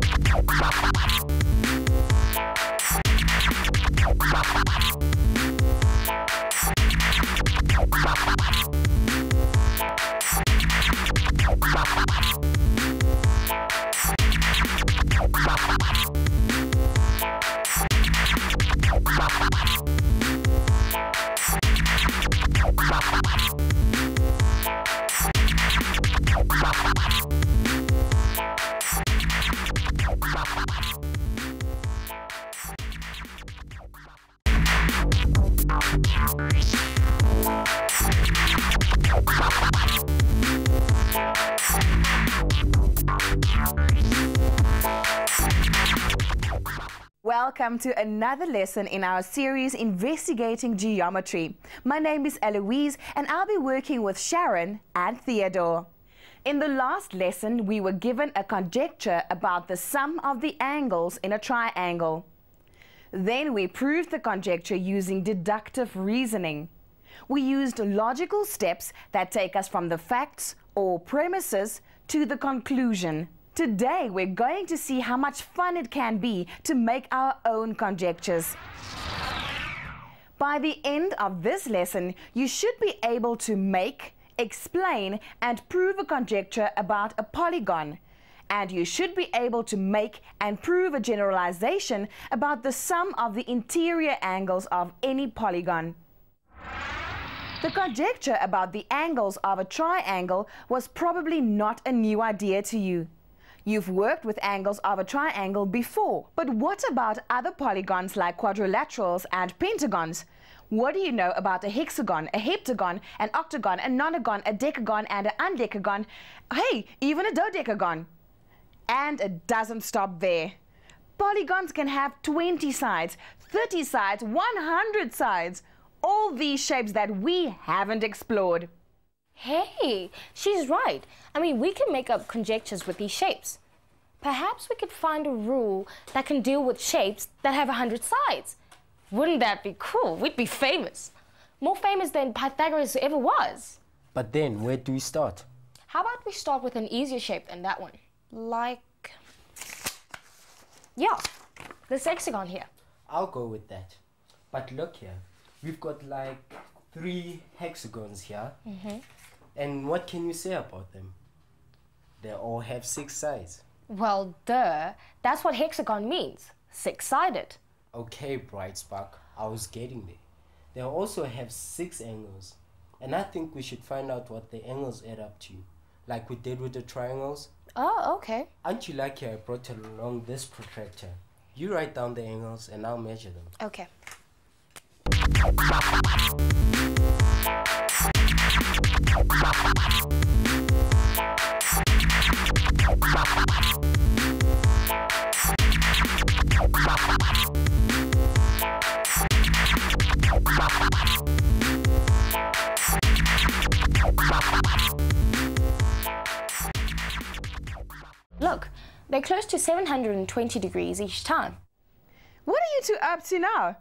Bye. Welcome to another lesson in our series Investigating Geometry. My name is Eloise and I'll be working with Sharon and Theodore. In the last lesson, we were given a conjecture about the sum of the angles in a triangle. Then we proved the conjecture using deductive reasoning. We used logical steps that take us from the facts or premises to the conclusion. Today, we're going to see how much fun it can be to make our own conjectures. By the end of this lesson, you should be able to make, explain, and prove a conjecture about a polygon. And you should be able to make and prove a generalization about the sum of the interior angles of any polygon. The conjecture about the angles of a triangle was probably not a new idea to you. You've worked with angles of a triangle before, but what about other polygons like quadrilaterals and pentagons? What do you know about a hexagon, a heptagon, an octagon, a nonagon, a decagon, and an undecagon? Hey, even a dodecagon. And it doesn't stop there. Polygons can have 20 sides, 30 sides, 100 sides. All these shapes that we haven't explored. Hey, she's right. I mean, we can make up conjectures with these shapes. Perhaps we could find a rule that can deal with shapes that have a hundred sides. Wouldn't that be cool? We'd be famous. More famous than Pythagoras ever was. But then, where do we start? How about we start with an easier shape than that one? Like... Yeah, this hexagon here. I'll go with that. But look here, we've got like three hexagons here. Mm -hmm. And what can you say about them? They all have six sides. Well, duh. That's what hexagon means. Six-sided. Okay, Bright Spark. I was getting there. They also have six angles. And I think we should find out what the angles add up to. Like we did with the triangles. Oh, okay. Aren't you lucky I brought along this protractor? You write down the angles and I'll measure them. Okay. Look, they're close to 720 degrees each time. What are you two up to now?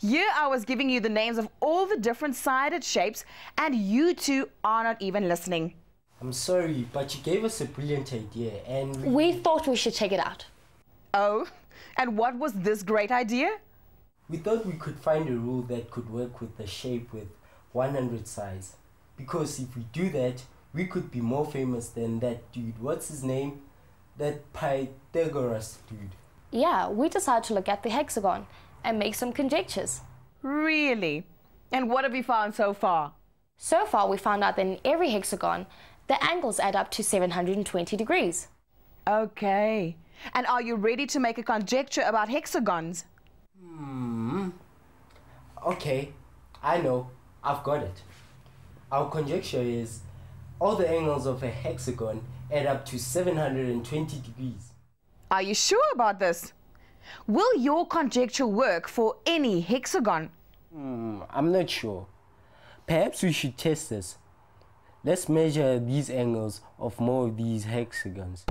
Here I was giving you the names of all the different sided shapes and you two are not even listening. I'm sorry, but you gave us a brilliant idea and we... we thought we should check it out. Oh, and what was this great idea? We thought we could find a rule that could work with the shape with 100 sides. Because if we do that, we could be more famous than that dude. What's his name? That Pythagoras dude. Yeah, we decided to look at the hexagon and make some conjectures. Really? And what have you found so far? So far, we found out that in every hexagon, the angles add up to 720 degrees. Okay. And are you ready to make a conjecture about hexagons? Hmm. Okay, I know. I've got it. Our conjecture is all the angles of a hexagon add up to 720 degrees. Are you sure about this? Will your conjecture work for any hexagon? Hmm, I'm not sure. Perhaps we should test this. Let's measure these angles of more of these hexagons.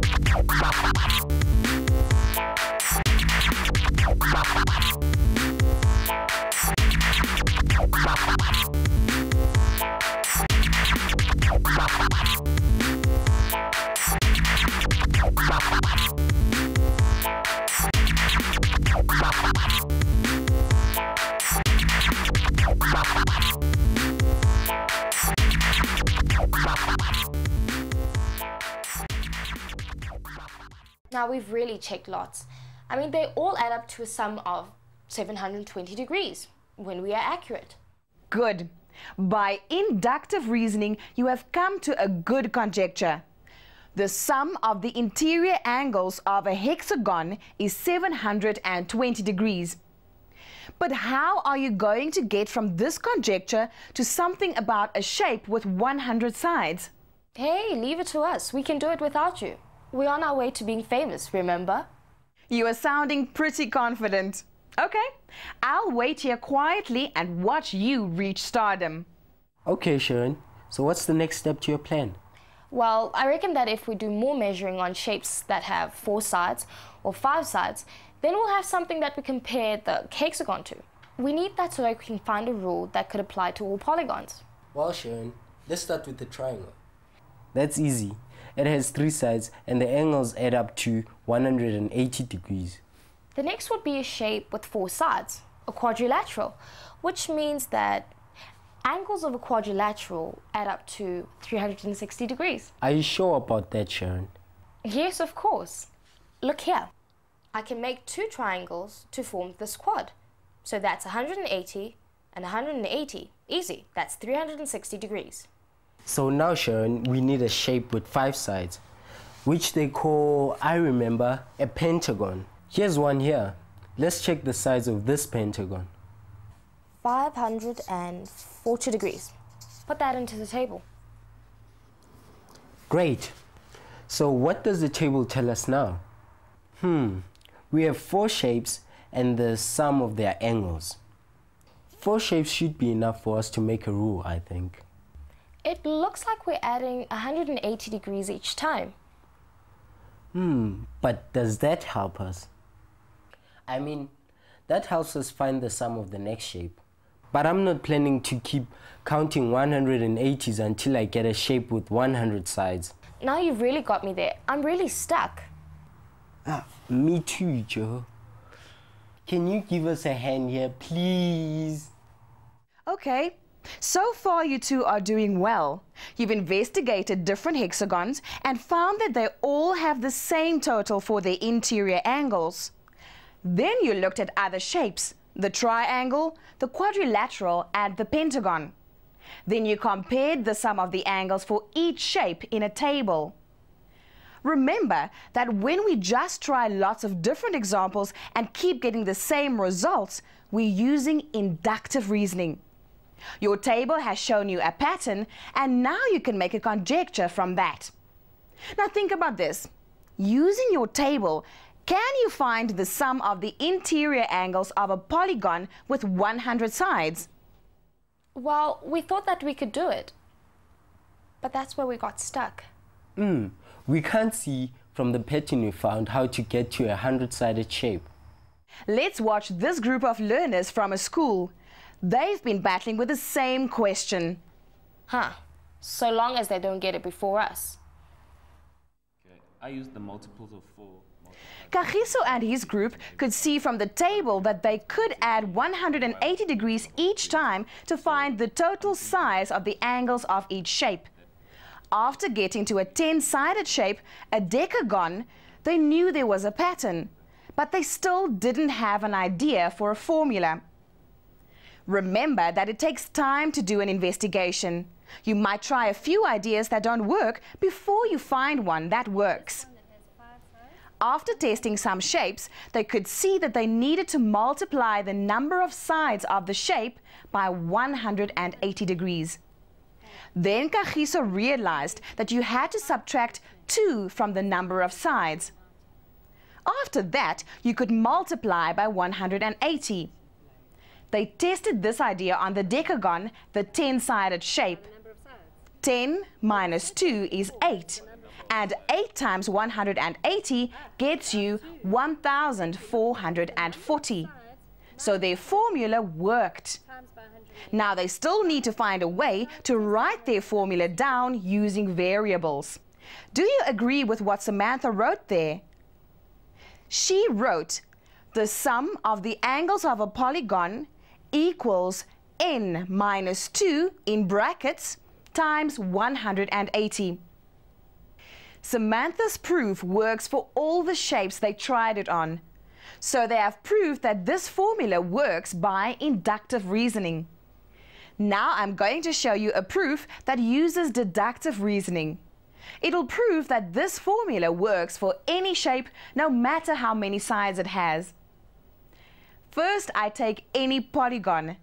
We've really checked lots. I mean, they all add up to a sum of 720 degrees when we are accurate. Good. By inductive reasoning, you have come to a good conjecture. The sum of the interior angles of a hexagon is 720 degrees. But how are you going to get from this conjecture to something about a shape with 100 sides? Hey, leave it to us. We can do it without you. We're on our way to being famous, remember? You are sounding pretty confident. Okay, I'll wait here quietly and watch you reach stardom. Okay, Sharon. So what's the next step to your plan? Well, I reckon that if we do more measuring on shapes that have four sides or five sides, then we'll have something that we compare the hexagon to. We need that so that we can find a rule that could apply to all polygons. Well, Sharon, let's start with the triangle. That's easy. It has three sides and the angles add up to 180 degrees. The next would be a shape with four sides, a quadrilateral, which means that angles of a quadrilateral add up to 360 degrees. Are you sure about that, Sharon? Yes, of course. Look here. I can make two triangles to form this quad. So that's 180 and 180. Easy. That's 360 degrees. So now, Sharon, we need a shape with five sides, which they call, I remember, a pentagon. Here's one here. Let's check the sides of this pentagon. 540 degrees. Put that into the table. Great. So what does the table tell us now? Hmm, we have four shapes and the sum of their angles. Four shapes should be enough for us to make a rule, I think. It looks like we're adding 180 degrees each time. Hmm, but does that help us? I mean, that helps us find the sum of the next shape. But I'm not planning to keep counting 180s until I get a shape with 100 sides. Now you've really got me there. I'm really stuck. Ah, me too, Joe. Can you give us a hand here, please? Okay, so far you two are doing well. You've investigated different hexagons and found that they all have the same total for their interior angles. Then you looked at other shapes, the triangle, the quadrilateral and the pentagon. Then you compared the sum of the angles for each shape in a table. Remember that when we just try lots of different examples and keep getting the same results, we're using inductive reasoning. Your table has shown you a pattern, and now you can make a conjecture from that. Now think about this. Using your table, can you find the sum of the interior angles of a polygon with 100 sides? Well, we thought that we could do it. But that's where we got stuck. Hmm, we can't see from the pattern we found how to get to a 100-sided shape. Let's watch this group of learners from a school. They've been battling with the same question. Huh. So long as they don't get it before us. Okay, I use the multiples of 4. Kagiso and his group could see from the table that they could add 180 degrees each time to find the total size of the angles of each shape. After getting to a 10-sided shape, a decagon, they knew there was a pattern, but they still didn't have an idea for a formula. Remember that it takes time to do an investigation. You might try a few ideas that don't work before you find one that works. After testing some shapes, they could see that they needed to multiply the number of sides of the shape by 180 degrees. Then Kagiso realized that you had to subtract 2 from the number of sides. After that, you could multiply by 180. They tested this idea on the decagon, the 10-sided shape. 10 minus 2 is 8 and 8 times 180 gets you 1,440. So their formula worked. Now they still need to find a way to write their formula down using variables. Do you agree with what Samantha wrote there? She wrote, the sum of the angles of a polygon equals n minus 2 in brackets times 180. Samantha's proof works for all the shapes they tried it on. So they have proved that this formula works by inductive reasoning. Now I'm going to show you a proof that uses deductive reasoning. It'll prove that this formula works for any shape no matter how many sides it has. First, I take any polygon.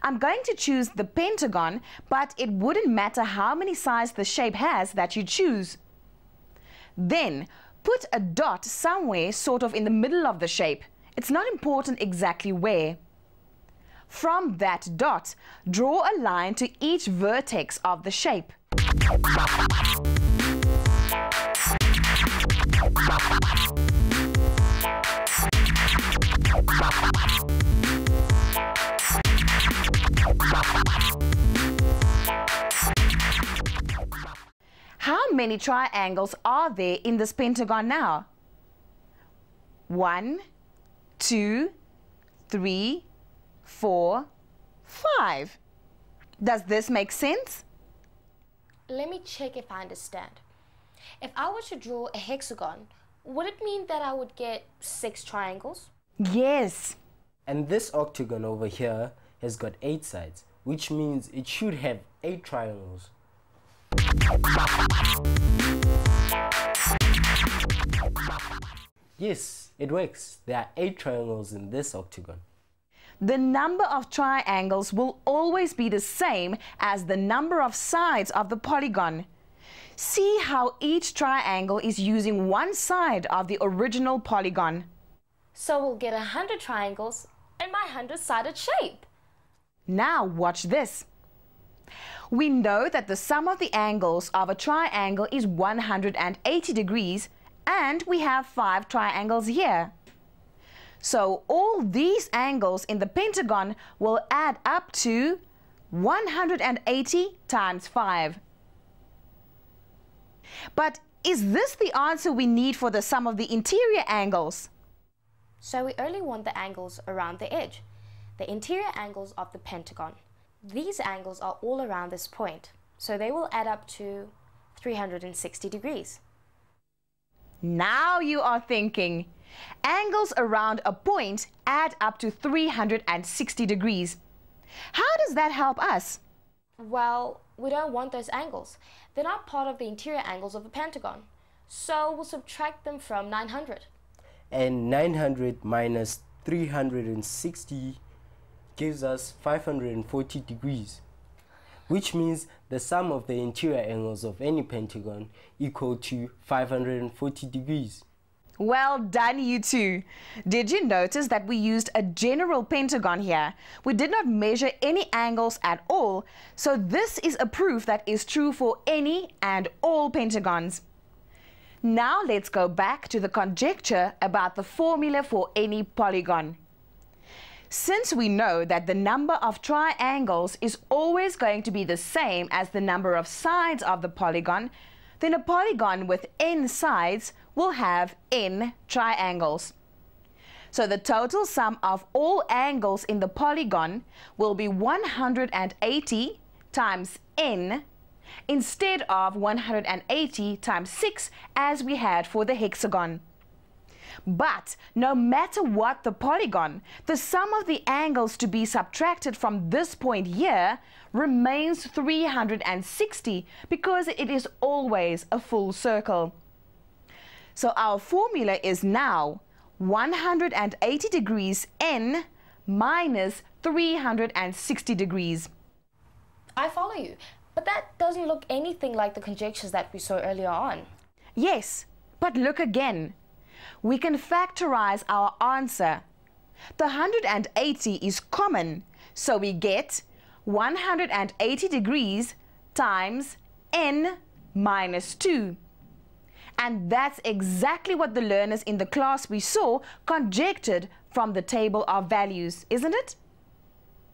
I'm going to choose the pentagon, but it wouldn't matter how many sides the shape has that you choose. Then, put a dot somewhere sort of in the middle of the shape. It's not important exactly where. From that dot, draw a line to each vertex of the shape. How many triangles are there in this pentagon now? One, two, three, four, five. Does this make sense? Let me check if I understand. If I were to draw a hexagon, would it mean that I would get six triangles? Yes. And this octagon over here has got eight sides, which means it should have eight triangles. Yes, it works. There are eight triangles in this octagon. The number of triangles will always be the same as the number of sides of the polygon. See how each triangle is using one side of the original polygon. So we'll get a 100 triangles in my 100-sided shape. Now watch this. We know that the sum of the angles of a triangle is 180 degrees and we have five triangles here. So all these angles in the pentagon will add up to 180 times 5. But is this the answer we need for the sum of the interior angles? So we only want the angles around the edge, the interior angles of the pentagon. These angles are all around this point, so they will add up to 360 degrees. Now you are thinking. Angles around a point add up to 360 degrees. How does that help us? Well, we don't want those angles. They're not part of the interior angles of a pentagon. So we'll subtract them from 900. And 900 minus 360 gives us 540 degrees, which means the sum of the interior angles of any pentagon equal to 540 degrees. Well done, you two. Did you notice that we used a general pentagon here? We did not measure any angles at all, so this is a proof that is true for any and all pentagons. Now let's go back to the conjecture about the formula for any polygon. Since we know that the number of triangles is always going to be the same as the number of sides of the polygon, then a polygon with n sides will have n triangles. So the total sum of all angles in the polygon will be 180 times n instead of 180 times 6 as we had for the hexagon. But no matter what the polygon, the sum of the angles to be subtracted from this point here remains 360 because it is always a full circle. So our formula is now 180 degrees n minus 360 degrees. I follow you, but that doesn't look anything like the conjectures that we saw earlier on. Yes, but look again. We can factorize our answer. The 180 is common, so we get 180 degrees times n minus 2. And that's exactly what the learners in the class we saw conjectured from the table of values, isn't it?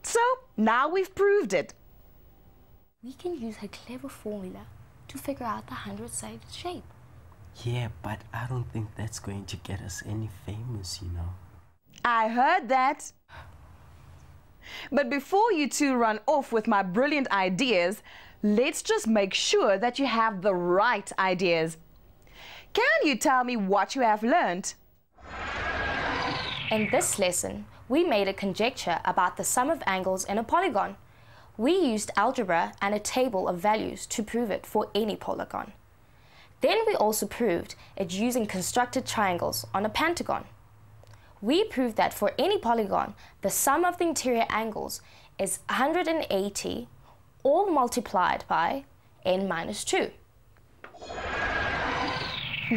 So, now we've proved it. We can use her clever formula to figure out the 100-sided shape. Yeah, but I don't think that's going to get us any famous, you know. I heard that. But before you two run off with my brilliant ideas, let's just make sure that you have the right ideas. Can you tell me what you have learned? In this lesson, we made a conjecture about the sum of angles in a polygon. We used algebra and a table of values to prove it for any polygon. Then we also proved it using constructed triangles on a pentagon. We proved that for any polygon, the sum of the interior angles is 180 all multiplied by n minus 2.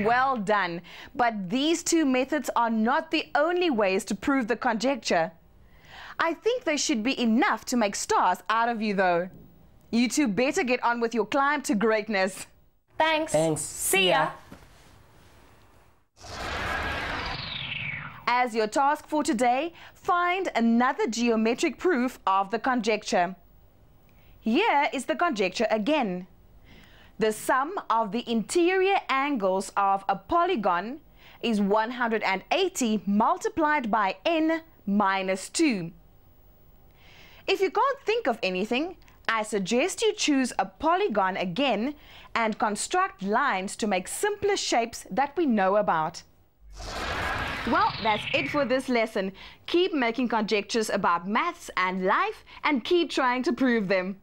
Well done. But these two methods are not the only ways to prove the conjecture. I think there should be enough to make stars out of you, though. You two better get on with your climb to greatness. Thanks. Thanks. See ya. As your task for today, find another geometric proof of the conjecture. Here is the conjecture again. The sum of the interior angles of a polygon is 180 multiplied by n minus 2. If you can't think of anything, I suggest you choose a polygon again and construct lines to make simpler shapes that we know about. Well, that's it for this lesson. Keep making conjectures about maths and life and keep trying to prove them.